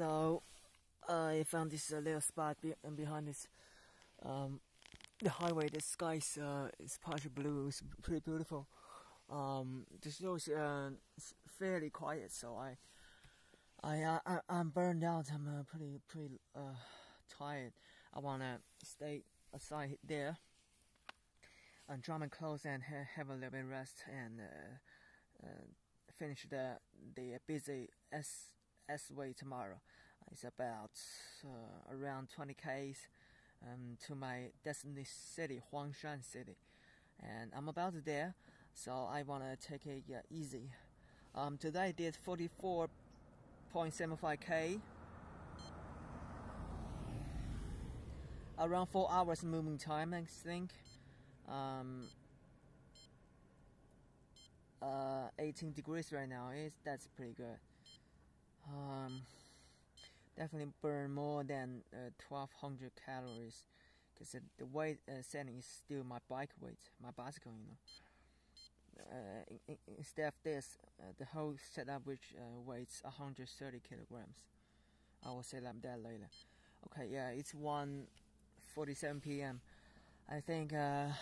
So I found this uh, little spot be behind this um, the highway. The sky is, uh, is partially blue. It's pretty beautiful. Um, the snow is uh, fairly quiet, so I I, uh, I I'm burned out. I'm uh, pretty pretty uh, tired. I wanna stay aside there and dry my clothes and ha have a little bit rest and uh, uh, finish the the busy S S way tomorrow. It's about uh, around 20 k's um, to my destiny city, Huangshan City, and I'm about there, so I wanna take it easy. Um, today I did 44.75 k. Around four hours moving time, I think. Um, uh, 18 degrees right now. Is that's pretty good. Um, definitely burn more than uh, 1200 calories because uh, the weight uh, setting is still my bike weight, my bicycle, you know. Uh, in, in, instead of this, uh, the whole setup which uh, weighs 130 kilograms. I will set up that later. Okay, yeah, it's 1:47 p.m. I think there.